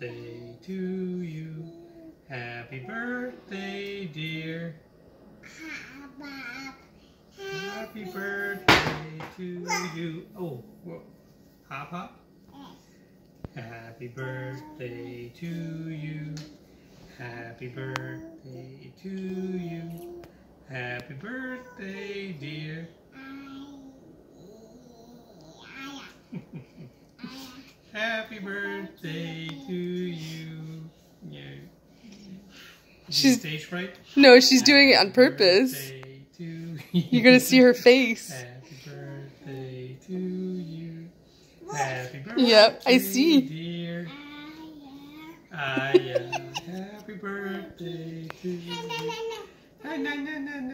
Happy birthday to you. Happy birthday, dear. Happy birthday to you. Oh, whoa. hop hop. Happy birthday to you. Happy birthday to you. Happy birthday, dear. Happy birthday to you. Yeah. She's- stage fright. No, she's doing it on purpose. To you. You're gonna see her face. Happy birthday to you. Happy birthday. Yep, I see. Dear. Ah, yeah. Happy birthday to you. Na, na, na, na, na.